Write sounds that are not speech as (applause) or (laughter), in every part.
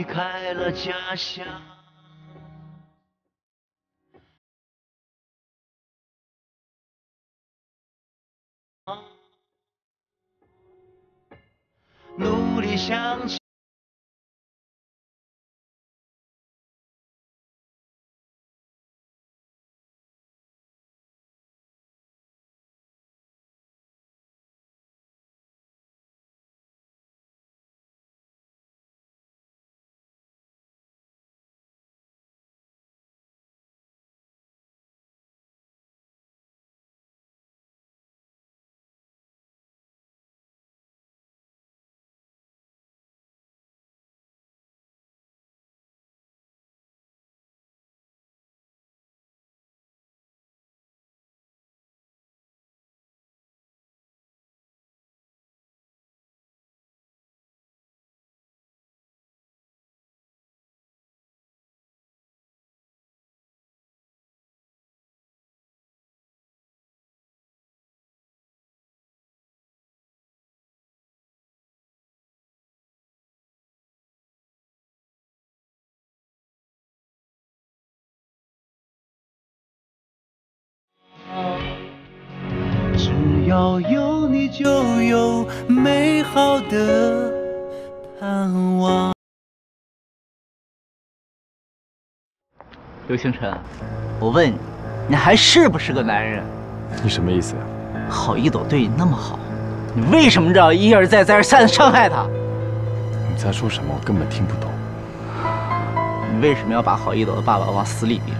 离开了家乡。努力向前。要有你，就有美好的盼望。刘星辰，我问你，你还是不是个男人？你什么意思呀？郝一朵对你那么好，你为什么这样一而再、再而三的伤害她？你在说什么？我根本听不懂。你为什么要把郝一朵的爸爸往死里逼？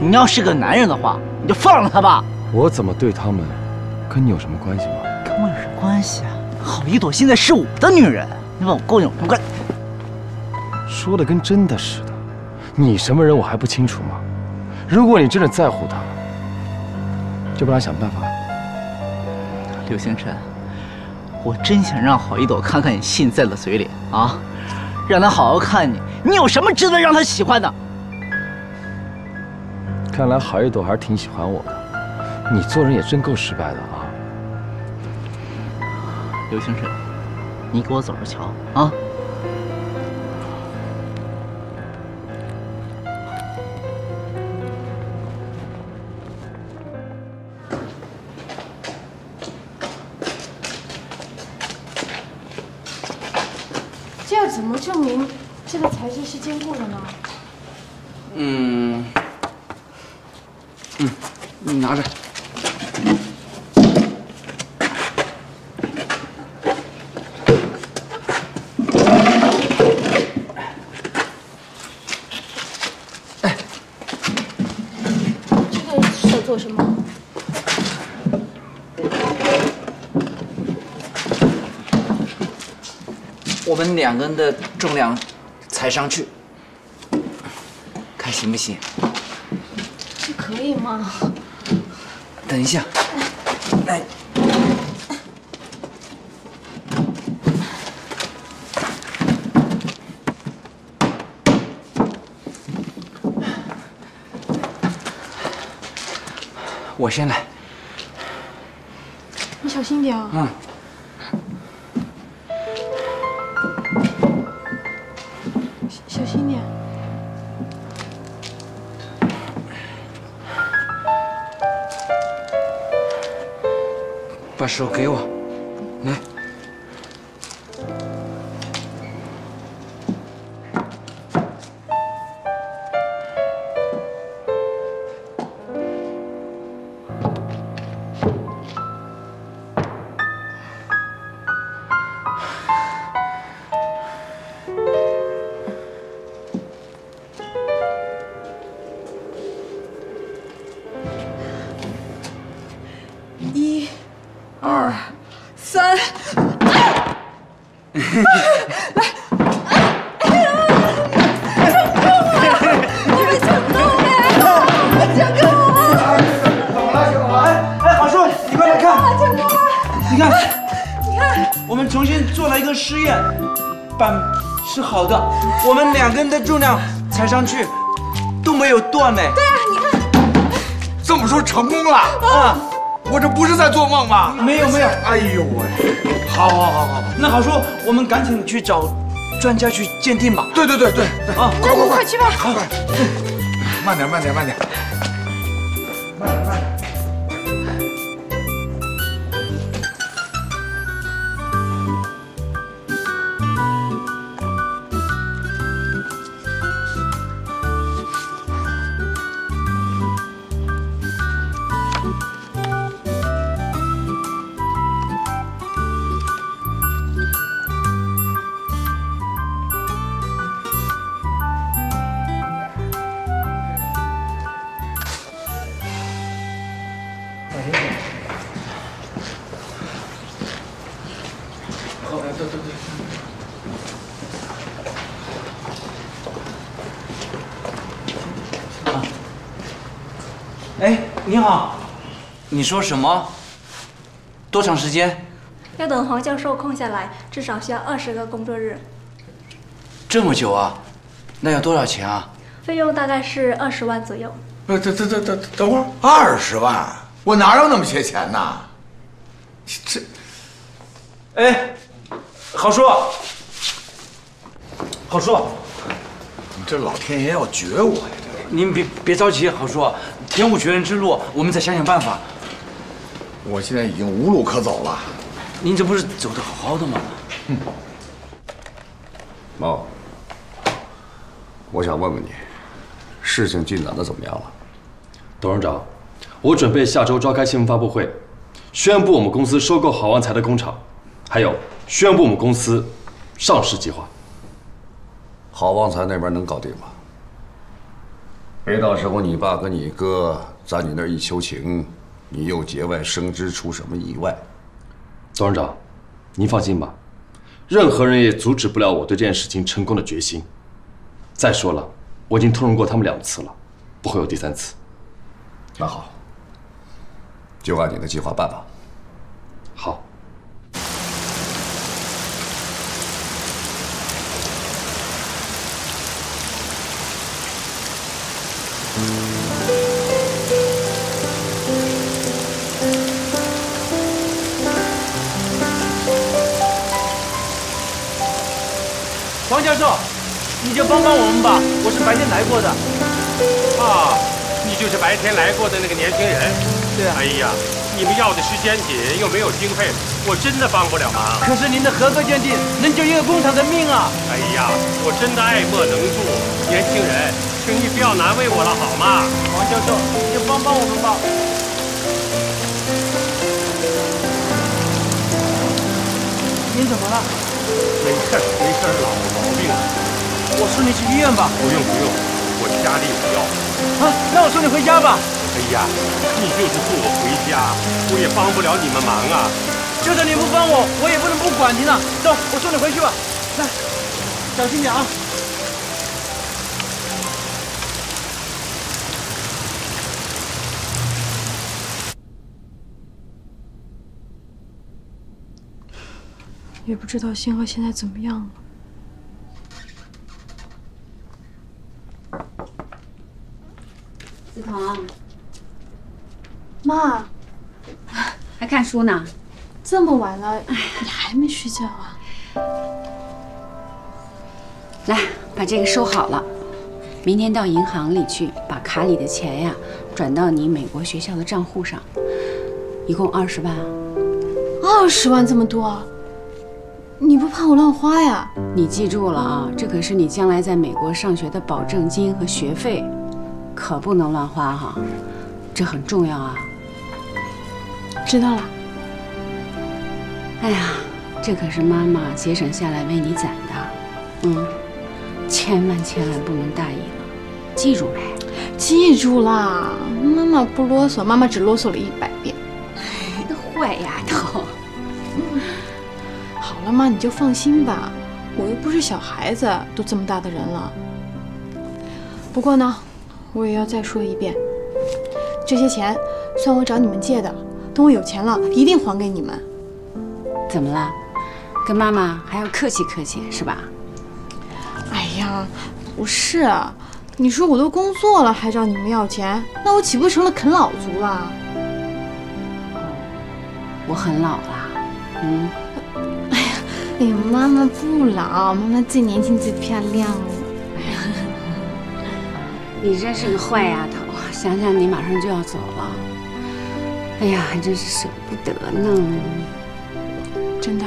你要是个男人的话，你就放了他吧。我怎么对他们，跟你有什么关系吗？跟我有什么关系啊？郝一朵现在是我的女人，你问我跟我有什么关？说的跟真的似的。你什么人我还不清楚吗？如果你真的在乎她，就帮她想办法。刘星辰，我真想让郝一朵看看你现在的嘴脸啊，让她好好看你，你有什么值得让她喜欢的？看来郝一朵还是挺喜欢我的。你做人也真够失败的啊！刘星辰，你给我走着瞧啊！两根的重量踩上去，看行不行？这可以吗？等一下，来，我先来。你小心点啊！嗯。把手给我，来。哎呦喂！好好好好，那好叔，我们赶紧去找专家去鉴定吧。对对对对对，啊，那你快去吧。快快，慢点慢点慢点。说什么？多长时间？要等黄教授空下来，至少需要二十个工作日，这么久啊？那要多少钱啊？费用大概是二十万左右。呃，等等等等等会儿，二十万，我哪有那么些钱呐？这哎，郝叔，郝叔，这老天爷要绝我呀！这您别别着急，郝叔，天无绝人之路，我们再想想办法。这我现在已经无路可走了。您这不是走的好好的吗？哼猫，我想问问你，事情进展的怎么样了？董事长，我准备下周召开新闻发布会，宣布我们公司收购好旺财的工厂，还有宣布我们公司上市计划。好旺财那边能搞定吗？别到时候你爸跟你哥在你那儿一求情，你又节外生枝，出什么意外？董事长，您放心吧，任何人也阻止不了我对这件事情成功的决心。再说了，我已经通融过他们两次了，不会有第三次。那好，就按你的计划办吧。授，你就帮帮我们吧，我是白天来过的。啊，你就是白天来过的那个年轻人。对啊哎呀，你们要的时间紧，又没有经费，我真的帮不了忙。可是您的合格鉴定能救一个工厂的命啊！哎呀，我真的爱莫能助。年轻人，请你不要难为我了好吗？王教授，你就帮帮我们吧。您怎么了？没事没事，老。我送你去医院吧。不用不用，我家里有药。啊，那我送你回家吧。哎呀，你就是送我回家，我也帮不了你们忙啊。就算你不帮我，我也不能不管您了。走，我送你回去吧。来，小心点啊。也不知道星河现在怎么样了。梓潼，妈，(laughs) 还看书呢？这么晚了，你还没睡觉啊？来，把这个收好了，明天到银行里去，把卡里的钱呀转到你美国学校的账户上，一共二十万啊。二十万这么多，你不怕我乱花呀？你记住了啊，这可是你将来在美国上学的保证金和学费，可不能乱花哈，这很重要啊。知道了。哎呀，这可是妈妈节省下来为你攒的，嗯，千万千万不能大意了，记住没？记住啦，妈妈不啰嗦，妈妈只啰嗦了一百遍。坏丫头，好了妈，你就放心吧，我又不是小孩子，都这么大的人了。不过呢，我也要再说一遍，这些钱算我找你们借的，等我有钱了，一定还给你们。怎么了？跟妈妈还要客气客气是吧？哎呀，不是啊，你说我都工作了，还找你们要钱，那我岂不成了啃老族了？我很老了，嗯，哎呀，妈妈不老，妈妈最年轻最漂亮了。你真是个坏丫头，想想你马上就要走了，哎呀，还真是舍不得呢。真的？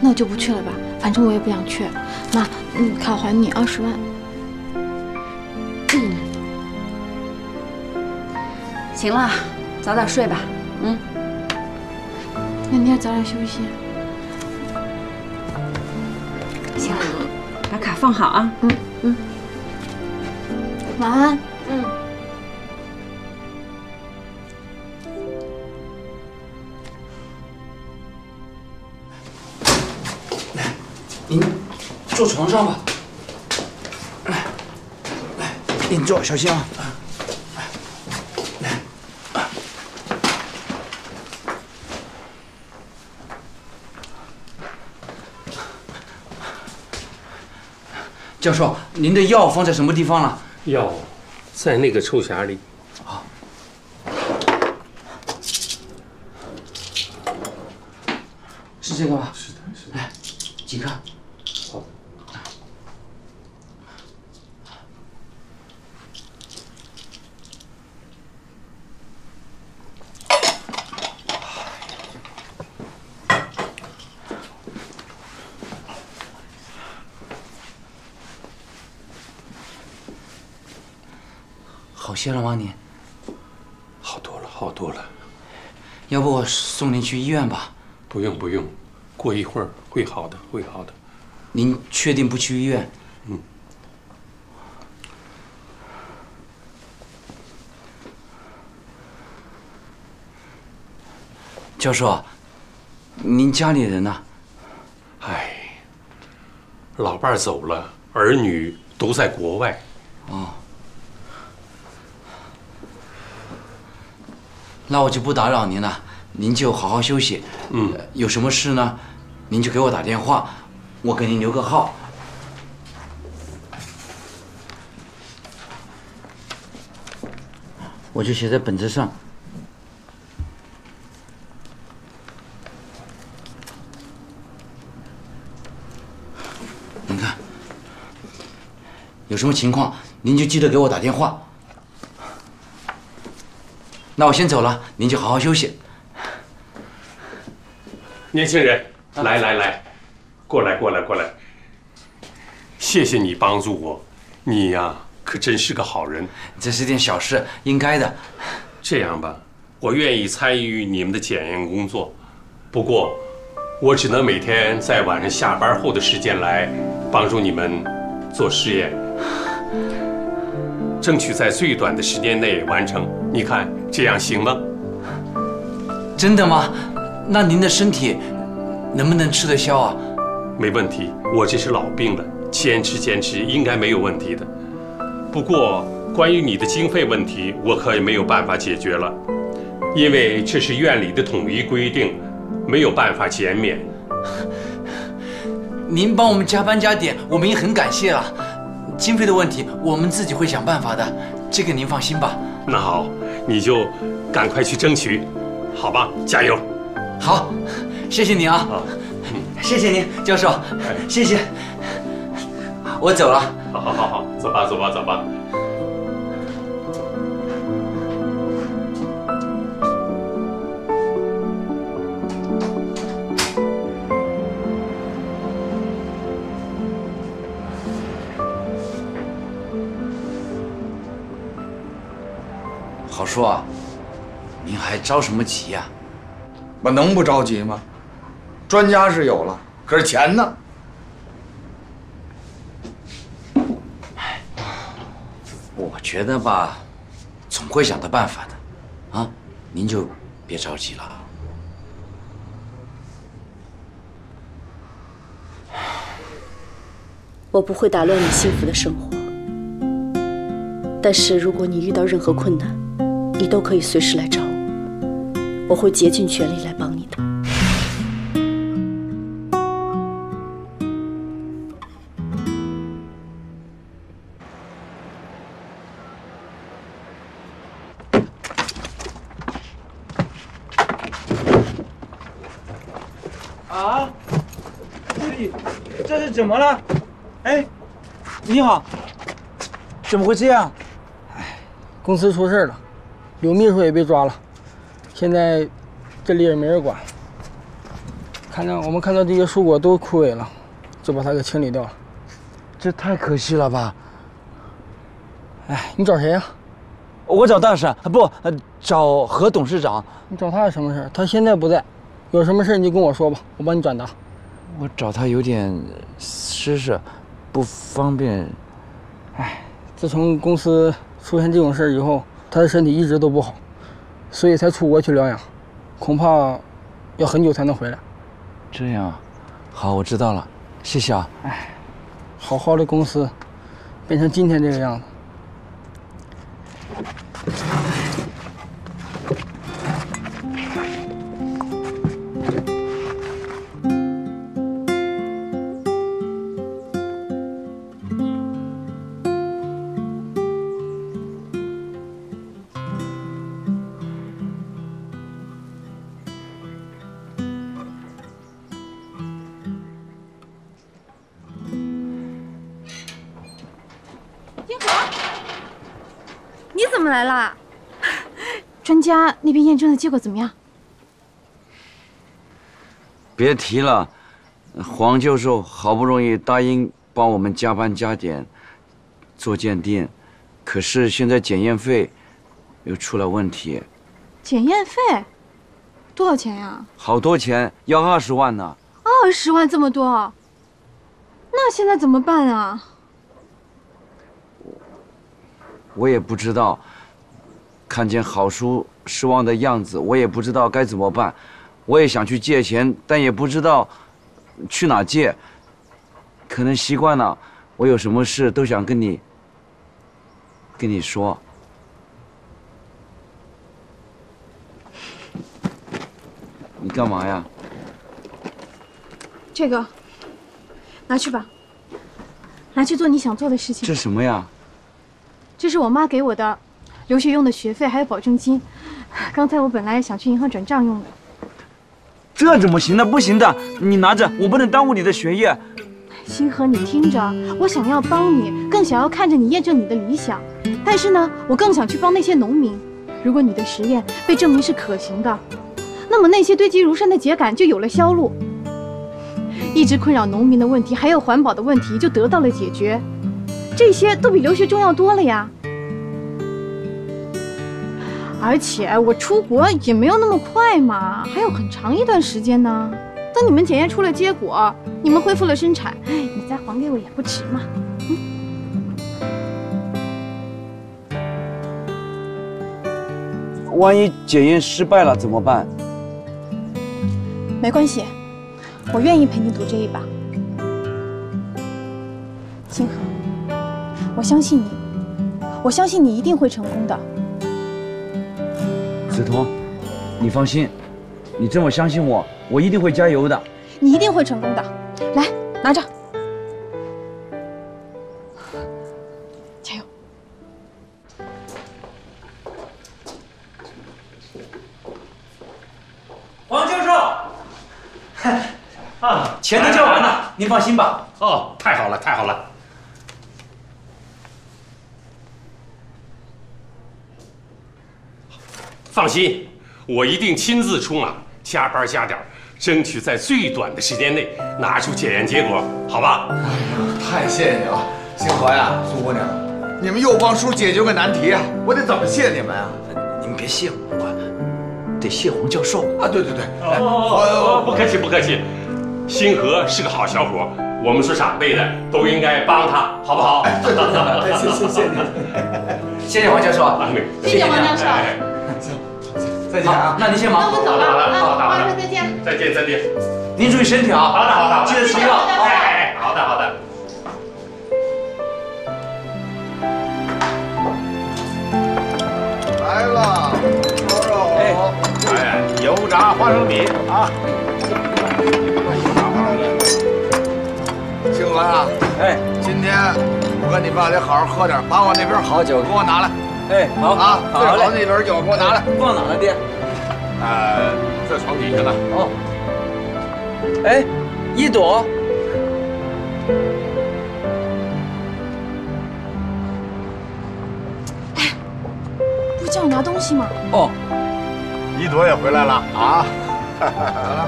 那我就不去了吧，反正我也不想去。妈，嗯，卡还你二十万。嗯，行了，早点睡吧。嗯，那你也早点休息。行了，把卡放好啊。嗯嗯。晚安。嗯。来您坐床上吧。来，来，您坐，小心啊。教授，您的药放在什么地方了？药在那个臭匣里。啊。是这个吗？是的，是的。来，几颗？好些了吗？你？好多了，好多了。要不我送您去医院吧？不用，不用，过一会儿会好的，会好的。您确定不去医院？嗯。教授，您家里人呢？哎，老伴儿走了，儿女都在国外。哦。那我就不打扰您了，您就好好休息。嗯，有什么事呢，您就给我打电话，我给您留个号。我就写在本子上。您看，有什么情况您就记得给我打电话。那我先走了，您就好好休息。年轻人，来来来，过来过来过来。谢谢你帮助我，你呀可真是个好人。这是件小事，应该的。这样吧，我愿意参与你们的检验工作，不过我只能每天在晚上下班后的时间来帮助你们做试验。争取在最短的时间内完成，你看这样行吗？真的吗？那您的身体能不能吃得消啊？没问题，我这是老病了，坚持坚持应该没有问题的。不过关于你的经费问题，我可也没有办法解决了，因为这是院里的统一规定，没有办法减免。您帮我们加班加点，我们也很感谢了。经费的问题，我们自己会想办法的，这个您放心吧。那好，你就赶快去争取，好吧？加油！好，谢谢你啊！谢谢您，教授，谢谢。我走了。好好好好，走吧走吧走吧。说啊，您还着什么急呀？我能不着急吗？专家是有了，可是钱呢？我觉得吧，总会想到办法的，啊，您就别着急了。我不会打乱你幸福的生活，但是如果你遇到任何困难，你都可以随时来找我，我会竭尽全力来帮你的。啊，这是怎么了？哎，你好，怎么会这样？公司出事了，刘秘书也被抓了，现在这里也没人管。看到我们看到这些树果都枯萎了，就把它给清理掉了。这太可惜了吧？哎，你找谁呀、我找大婶，不，呃找何董事长。你找他有什么事儿？他现在不在，有什么事儿你就跟我说吧，我帮你转达。我找他有点私事，不方便。哎自从公司出现这种事儿以后，他的身体一直都不好，所以才出国去疗养，恐怕要很久才能回来。这样，好，我知道了，谢谢啊。哎好好的公司，变成今天这个样子。那边验证的结果怎么样？别提了，黄教授好不容易答应帮我们加班加点做鉴定，可是现在检验费又出了问题，检验费多少钱呀？好多钱，要二十万呢。二十万这么多，那现在怎么办啊？我也不知道，看见郝叔失望的样子，我也不知道该怎么办。我也想去借钱，但也不知道去哪借。可能习惯了，我有什么事都想跟你跟你说。你干嘛呀？这个拿去吧，拿去做你想做的事情。这什么呀？这是我妈给我的留学用的学费，还有保证金。刚才我本来想去银行转账用的。这怎么行呢？不行的，你拿着，我不能耽误你的学业。星河，你听着，我想要帮你，更想要看着你验证你的理想。但是呢，我更想去帮那些农民。如果你的实验被证明是可行的，那么那些堆积如山的秸秆就有了销路，一直困扰农民的问题，还有环保的问题就得到了解决。这些都比留学重要多了呀。而且我出国也没有那么快嘛，还有很长一段时间呢。等你们检验出了结果，你们恢复了生产，你再还给我也不迟嘛。万一检验失败了怎么办？没关系，我愿意陪你赌这一把。星河，我相信你，我相信你一定会成功的。梓潼，你放心，你这么相信我，我一定会加油的。你一定会成功的。来，拿着，加油！黄教授，啊，钱都交完了，您放心吧。哦，太好了，太好了。放心，我一定亲自出马，加班加点，争取在最短的时间内拿出检验结果，好吧？哎呀太谢谢你了，星河呀，苏姑娘，你们又帮叔解决个难题啊，我得怎么谢你们啊？你们别谢我，我得谢黄教授啊！对对对，哎哦，不客气，不客气。星河是个好小伙，我们是长辈的，都应该帮他，好不好？对对对，谢谢谢你，(laughs) 谢谢黄教授啊，谢谢黄教授。再见啊！那您先忙。那我走了啊，黄教授再见。再见，再见。您注意身体啊！好的，好的，好的。记得吃药。哎哎，好的，好的。来了，烧肉。哎，哎，油炸花生米啊！星河啊，哎，今天我跟你爸得好好喝点，把我那瓶好酒给我拿来。哎，好啊，好嘞好那瓶酒给我拿来。放哪了，爹？呃，在床底下呢。哦。哎，一朵，哎不是叫我拿东西吗？哦，一朵也回来了啊！来 (laughs) 来，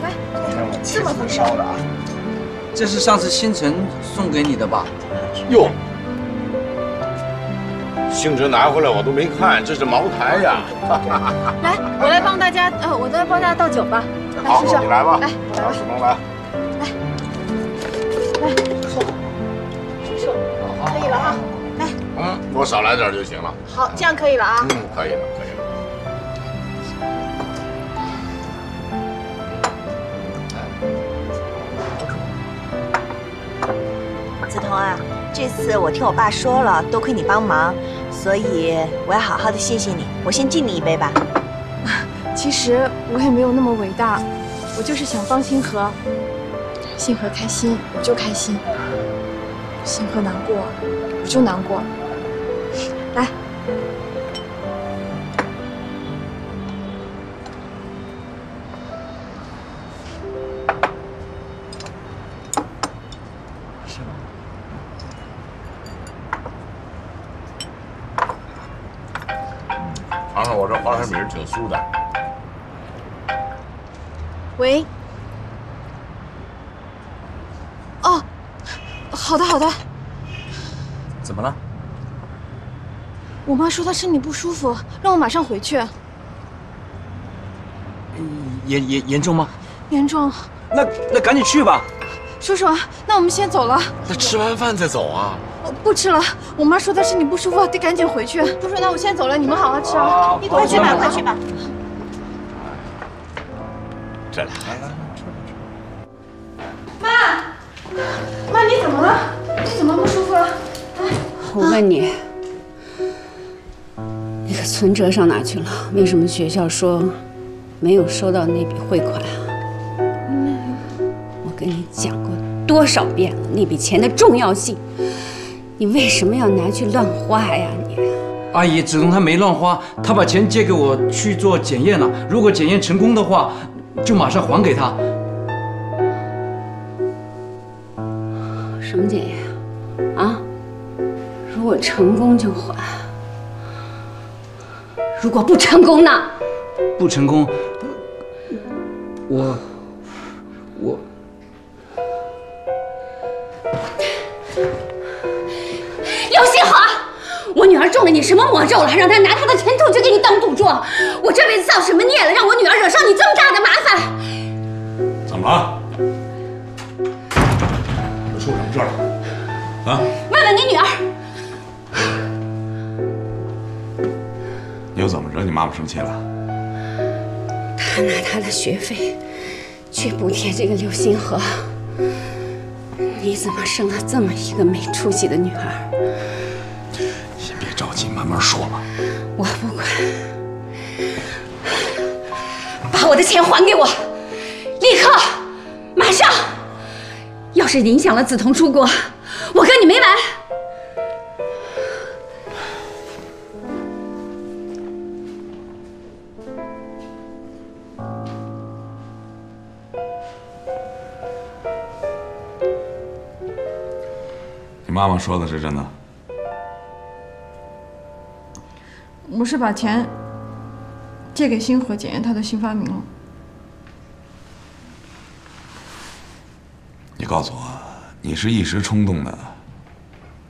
快坐。这么回事烧的啊！这是上次星辰送给你的吧？哟，星辰拿回来我都没看，这是茅台呀！(laughs) 来，我来帮大家，呃，我来帮大家倒酒吧。来，好，师生，你来吧，来，我来来。来，坐。叔叔，可以了啊。来，嗯，给我少来点就行了。好，这样可以了啊。嗯，可以了，可以了。啊，这次我听我爸说了，多亏你帮忙，所以我要好好的谢谢你。我先敬你一杯吧。(laughs) 其实我也没有那么伟大，我就是想帮星河，星河开心我就开心，星河难过我就难过。(laughs) 来，花生米，挺酥的。喂。哦，好的好的。怎么了？我妈说她身体不舒服，让我马上回去。严严严重吗？严重，那那赶紧去吧。叔叔，那我们先走了。那吃完饭再走啊？呃不吃了，我妈说她身体不舒服，得赶紧回去。叔叔，那我先走了，你们好好吃啊好。一会儿快去吧，快去吧。这来，妈，妈你怎么了？你怎么不舒服了？我问你，那个存折上哪去了？为什么学校说没有收到那笔汇款啊？我跟你讲过多少遍了，那笔钱的重要性，你为什么要拿去乱花呀？你阿姨，子龙他没乱花，他把钱借给我去做检验了。如果检验成功的话，就马上还给他。什么检验啊？啊？如果成功就还，如果不成功呢？不成功，我我刘新华，我女儿中了你什么魔咒了？让她拿她的前途去给你当赌注？我这辈子造什么孽了，让我女儿惹上你这么大的麻烦？怎么了？都出什么事了？啊？问问你女儿，你又怎么惹你妈妈生气了？她拿她的学费去补贴这个刘星河，你怎么生了这么一个没出息的女儿？先别着急，慢慢说吧。我不管，把我的钱还给我，立刻，马上！要是影响了梓潼出国，我跟你没完！妈妈说的是真的？我是把钱借给星河检验他的新发明了。你告诉我，你是一时冲动的，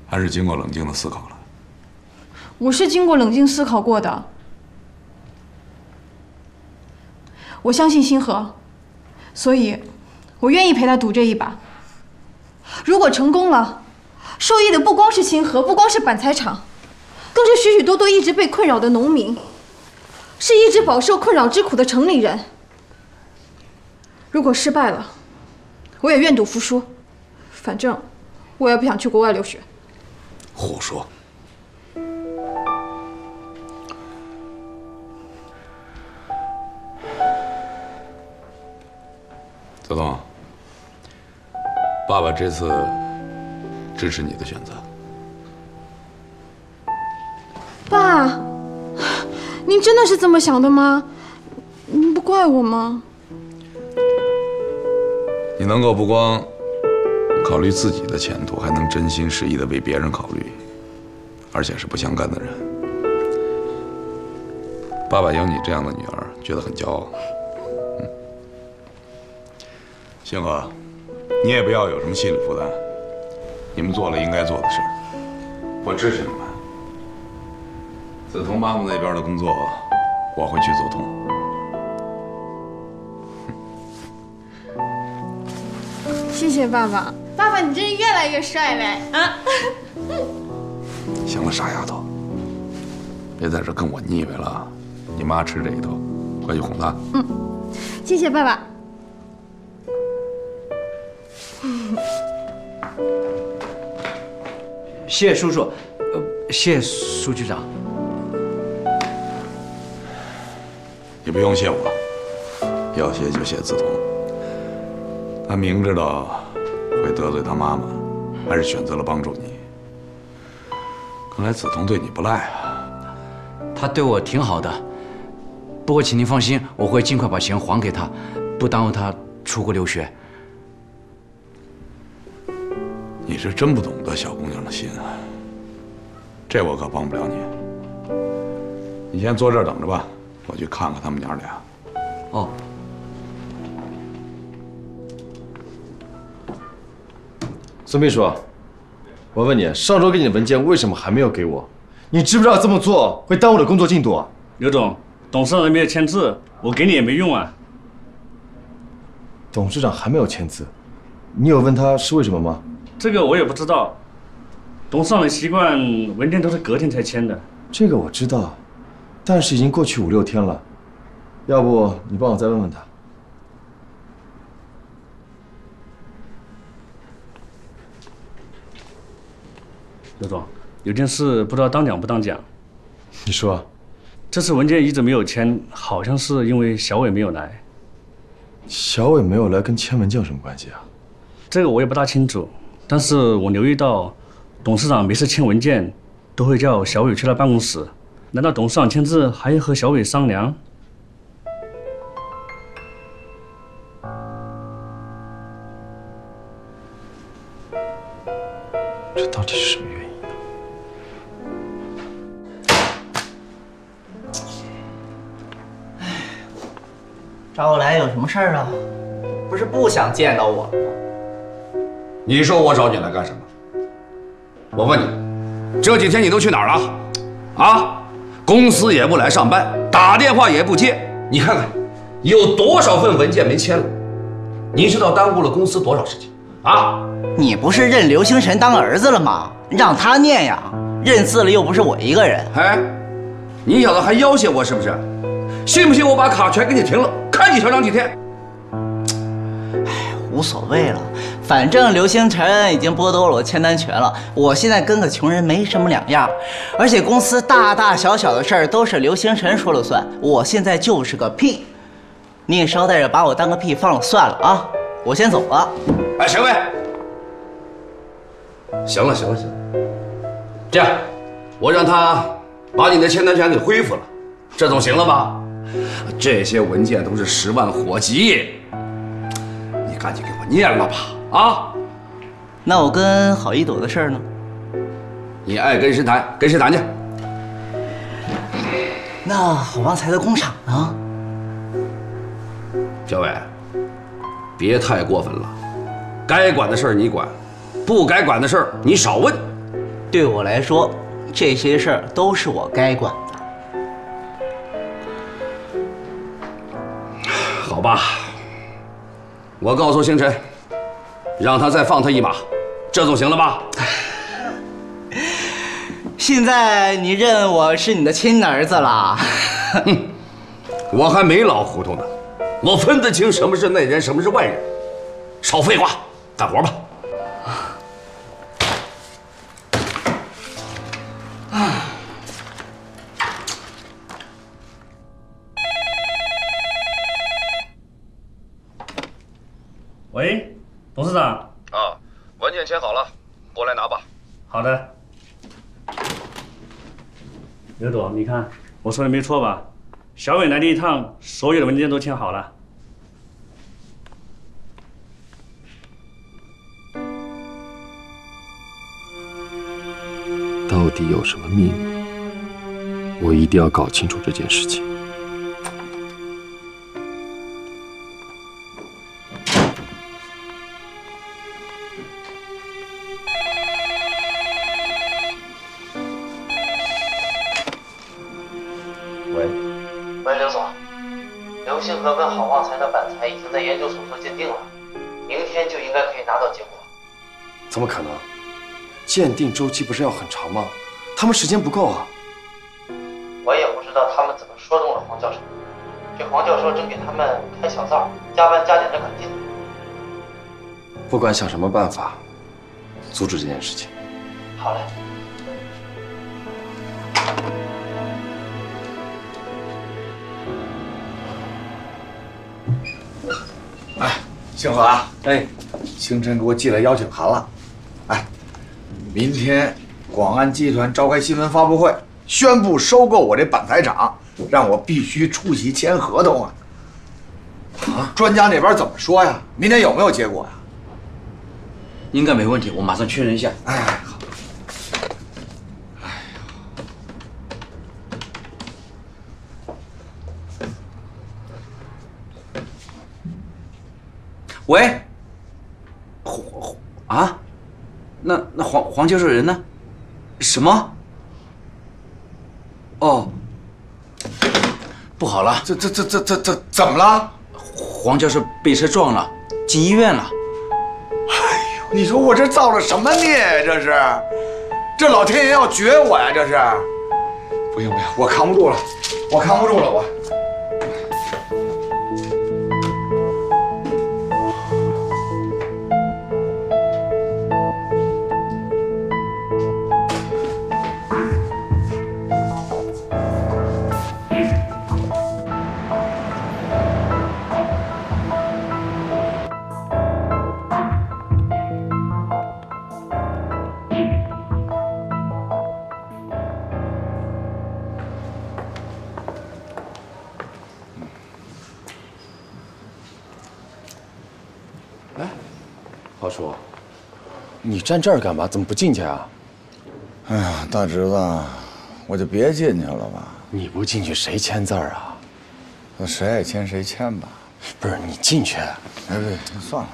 还是经过冷静的思考了？我是经过冷静思考过的。我相信星河，所以，我愿意陪他赌这一把。如果成功了，受益的不光是清河，不光是板材厂，更是许许多多一直被困扰的农民，是一直饱受困扰之苦的城里人。如果失败了，我也愿赌服输，反正我也不想去国外留学。胡说！泽东，爸爸这次支持你的选择。爸，您真的是这么想的吗？您不怪我吗？你能够不光考虑自己的前途，还能真心实意的为别人考虑，而且是不相干的人。爸爸有你这样的女儿，觉得很骄傲。嗯，星河，你也不要有什么心理负担。你们做了应该做的事儿，我支持你们。梓潼妈妈那边的工作，我会去做通。(laughs) 谢谢爸爸，爸爸你真是越来越帅嘞啊！(laughs) 行了，傻丫头，别在这跟我腻歪了。你妈吃这一套，快去哄她。嗯，谢谢爸爸。(laughs) 谢谢叔叔，呃，谢谢苏局长。你不用谢我，要谢就谢梓潼。他明知道会得罪他妈妈，还是选择了帮助你。看来梓潼对你不赖啊。他对我挺好的，不过请您放心，我会尽快把钱还给他，不耽误他出国留学。你是真不懂得小姑娘的心啊，这我可帮不了你。你先坐这儿等着吧，我去看看他们娘俩。哦。孙秘书，我问你，上周给你的文件为什么还没有给我？你知不知道这么做会耽误我的工作进度啊？刘总，董事长还没有签字，我给你也没用啊。董事长还没有签字，你有问他是为什么吗？这个我也不知道，董事长的习惯，文件都是隔天才签的。这个我知道，但是已经过去五六天了，要不你帮我再问问他。刘总，有件事不知道当讲不当讲。你说，这次文件一直没有签，好像是因为小伟没有来。小伟没有来，跟签文件有什么关系啊？这个我也不大清楚，但是我留意到，董事长每次签文件，都会叫小伟去他办公室。难道董事长签字还要和小伟商量？这到底是什么原因呢？找我来有什么事儿啊？不是不想见到我吗？你说我找你来干什么？我问你，这几天你都去哪儿了？啊，公司也不来上班，打电话也不接。你看看，有多少份文件没签了？你知道耽误了公司多少事情啊？你不是认刘星辰当儿子了吗？让他念呀，认字了又不是我一个人。哎，你小子还要挟我是不是？信不信我把卡全给你停了，看你嚣张几天？无所谓了，反正刘星辰已经剥夺了我签单权了，我现在跟个穷人没什么两样。而且公司大大小小的事儿都是刘星辰说了算，我现在就是个屁。你也捎带着把我当个屁放了算了啊！我先走了。哎，行呗。行了，行了，行了。这样，我让他把你的签单权给恢复了，这总行了吧？这些文件都是十万火急，你赶紧给我念了吧！啊，那我跟郝一朵的事儿呢？你爱跟谁谈，跟谁谈去。那郝旺财的工厂呢？小伟，别太过分了，该管的事儿你管，不该管的事儿你少问。对我来说，这些事儿都是我该管的。好吧，我告诉星辰，让他再放他一马，这总行了吧？现在你认我是你的亲儿子了？哼，我还没老糊涂呢，我分得清什么是内人，什么是外人。少废话，干活吧。说的没错吧？小伟来这一趟所有的文件都签好了。到底有什么秘密？我一定要搞清楚这件事情。天就应该可以拿到结果。怎么可能？鉴定周期不是要很长吗？他们时间不够啊！我也不知道他们怎么说动了黄教授，这黄教授正给他们开小灶，加班加点的可劲。不管想什么办法，阻止这件事情。好嘞。哎，星河啊，哎，星辰给我寄来邀请函了。哎，明天广安集团召开新闻发布会，宣布收购我这板材厂，让我必须出席签合同啊。啊，专家那边怎么说呀？明天有没有结果呀？应该没问题，我马上确认一下。哎，喂，黄黄啊，那那黄黄教授人呢？什么？哦，不好了！这这这这这这怎么了？黄教授被车撞了，进医院了。哎呦，你说我这造了什么孽呀？这是，这老天爷要绝我呀！这是，不行不行，我扛不住了，我扛不住了，我。站这儿干嘛？怎么不进去啊？哎呀，大侄子，我就别进去了吧。你不进去谁签字儿啊？那谁爱签谁签吧。不是你进去。哎，不，算了。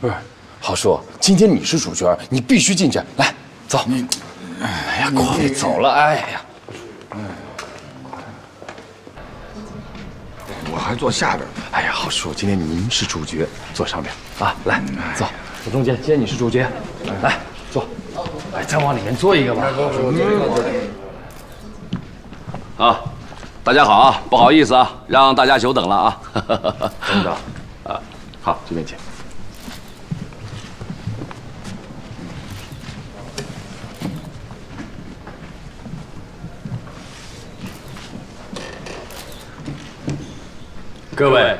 不是，郝叔，今天你是主角，你必须进去。来，走。你，哎呀，快走了！哎呀，我还坐下边呢。哎呀，郝叔，今天您是主角，坐上边啊。来，走，坐中间。今天你是主角，来坐。哎，再往里面坐一个吧。啊，大家好啊，不好意思啊，让大家久等了啊。董事长，(laughs) 啊，好，这边请。各位，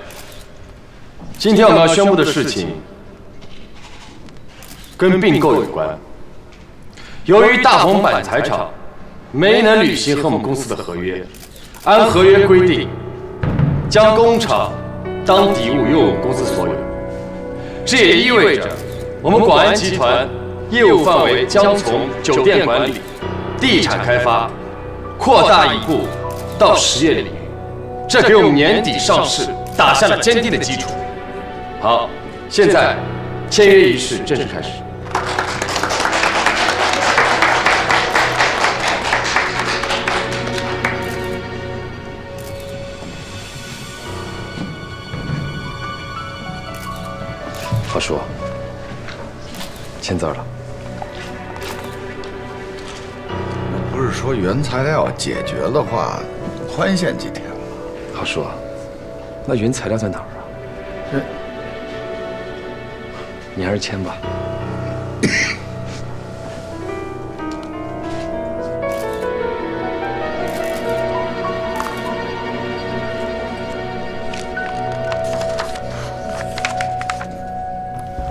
今天我们要宣布的事情跟并购有关。由于大红板材厂没能履行和我们公司的合约，按合约规定，将工厂当底物由我们公司所有。这也意味着，我们广安集团业务范围将从酒店管理、地产开发扩大一步到实业领域。这给我们年底上市打下了坚定的基础。好，现在签约仪式正式开始。签字了。不是说原材料解决的话，宽限几天吗？郝叔，那原材料在哪儿啊？这，你还是签吧。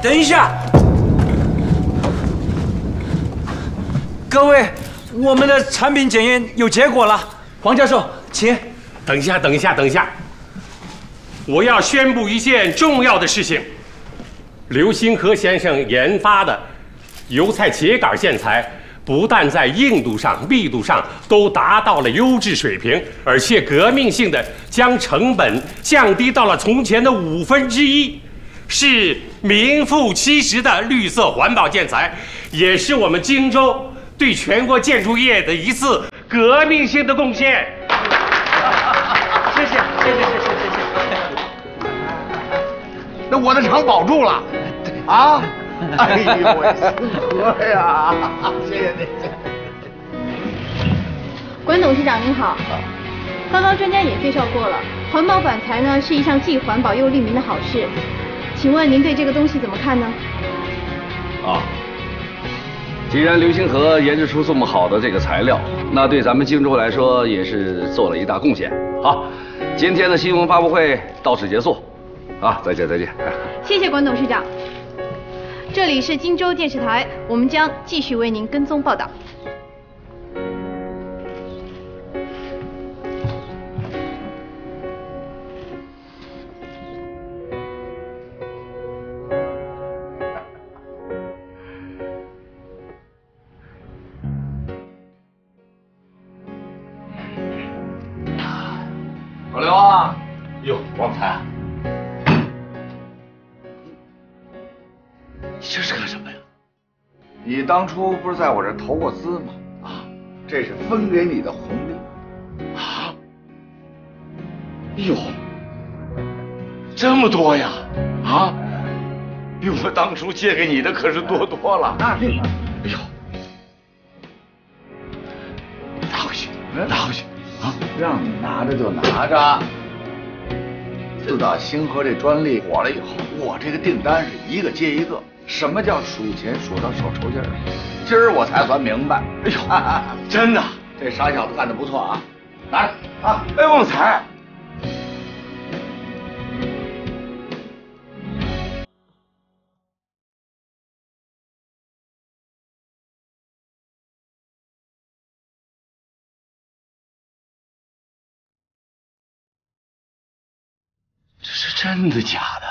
等一下，各位，我们的产品检验有结果了。黄教授，请。等一下，等一下，等一下，我要宣布一件重要的事情：刘星河先生研发的油菜秸秆建材不但在硬度上、密度上都达到了优质水平，而且革命性的将成本降低到了从前的五分之一，是名副其实的绿色环保建材，也是我们荆州对全国建筑业的一次革命性的贡献。谢谢，谢谢，谢谢，谢谢。那我的厂保住了，啊！(laughs) 哎呦，我姓何呀！谢谢你。管董事长您好，刚刚专家也介绍过了，环保板材呢是一项既环保又利民的好事，请问您对这个东西怎么看呢？啊，既然刘星河研制出这么好的这个材料，那对咱们荆州来说也是做了一大贡献。好，今天的新闻发布会到此结束，啊，再见再见。谢谢管董事长。这里是荆州电视台，我们将继续为您跟踪报道。当初不是在我这投过资吗？啊，这是分给你的红利。啊？哟，这么多呀？啊？比我当初借给你的可是多多了。那是。哎呦，拿回去，拿回去。啊，让你拿着就拿着。自打星河这专利火了以后，我这个订单是一个接一个。什么叫数钱数到手抽筋儿？今儿我才算明白。哎呦，(laughs) 真的，这傻小子干的不错啊！拿着啊！哎，旺财，这是真的假的？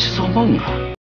是做梦啊？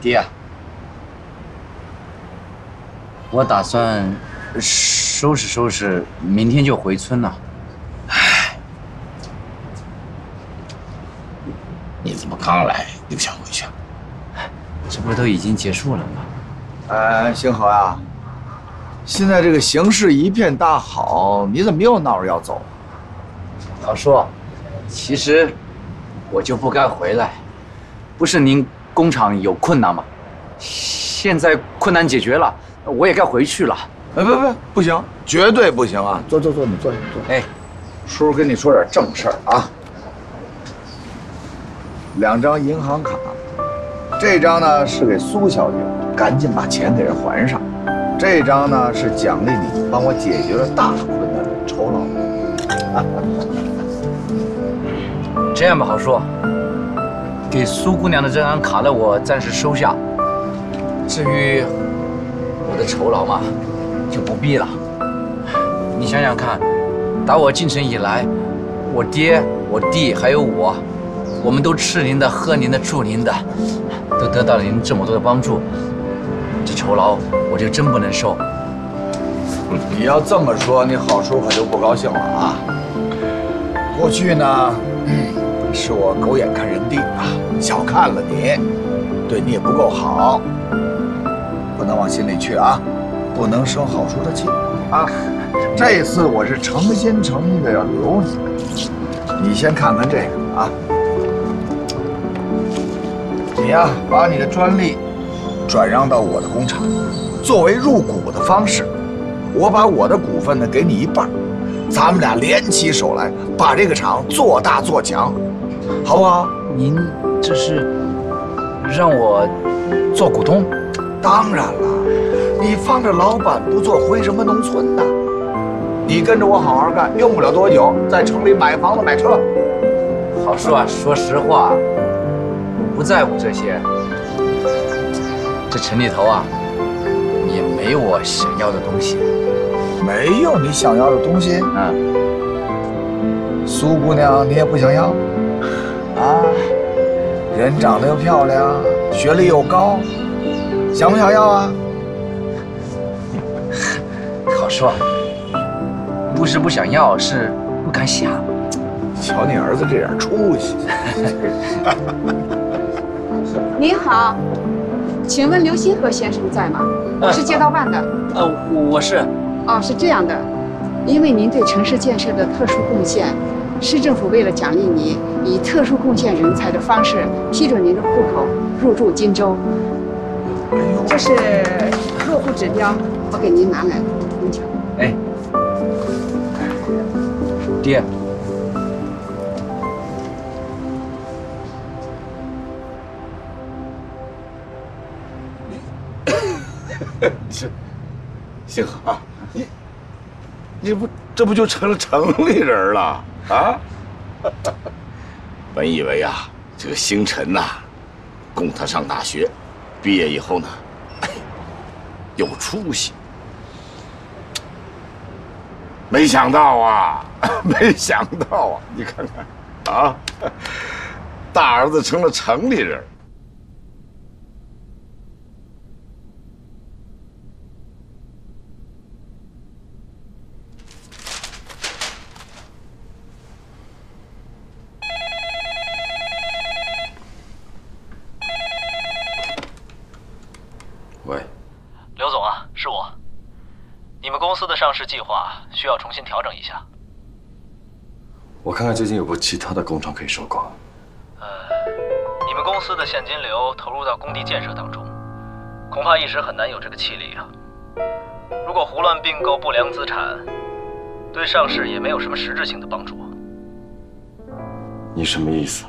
爹，我打算收拾收拾，明天就回村了。你怎么刚来就想回去？这不都已经结束了吗？哎，星河啊，现在这个形势一片大好，你怎么又闹着要走？老叔，其实我就不该回来，不是您工厂有困难吗？现在困难解决了，我也该回去了。哎，不不，不行，绝对不行啊！坐坐坐，你坐下坐。哎，叔叔跟你说点正事儿啊。两张银行卡，这张呢是给苏小姐，赶紧把钱给人还上；这张呢是奖励你帮我解决了大困难的酬劳。(laughs) 这样吧，好叔，给苏姑娘的这张卡呢，我暂时收下。至于我的酬劳嘛，就不必了。你想想看，打我进城以来，我爹、我弟还有我，我们都吃您的、喝您的、住您的，都得到了您这么多的帮助，这酬劳我就真不能收。你要这么说，你好叔可就不高兴了啊！过去呢，(clears throat) 是我狗眼看人低啊，小看了你，对你也不够好，不能往心里去啊，不能生郝叔的气啊。这次我是诚心诚意的要留你，你先看看这个啊，你呀把你的专利转让到我的工厂，作为入股的方式，我把我的股份呢给你一半，咱们俩联起手来把这个厂做大做强，好不好？您这是让我做股东？当然了，你放着老板不做，回什么农村呢？你跟着我好好干，用不了多久，在城里买房子买车。好叔啊，说实话，不在乎这些。这城里头啊，也没我想要的东西。没有你想要的东西？嗯。苏姑娘，你也不想要？啊，人长得又漂亮，学历又高，想不想要啊？(laughs) 好说。不是不想要，是不敢想。瞧你儿子这点出息！(laughs) 您好，请问刘新河先生在吗？我是街道办的。呃，我是。哦，是这样的，因为您对城市建设的特殊贡献，市政府为了奖励你，以特殊贡献人才的方式批准您的户口入住荆州。这是落户指标，我给您拿来了，您瞧。哎。爹，这星河，你你不这不就成了城里人了啊？(laughs) 本以为啊，这个星辰呐，供他上大学，毕业以后呢，(coughs) 有出息。没想到啊，(laughs) 没想到啊！你看看，啊，大儿子成了城里人。喂，刘总啊，是我。你们公司的上市计划需要重新调整一下。我看看最近有没有其他的工厂可以收购。呃，你们公司的现金流投入到工地建设当中，恐怕一时很难有这个气力啊。如果胡乱并购不良资产，对上市也没有什么实质性的帮助。你什么意思？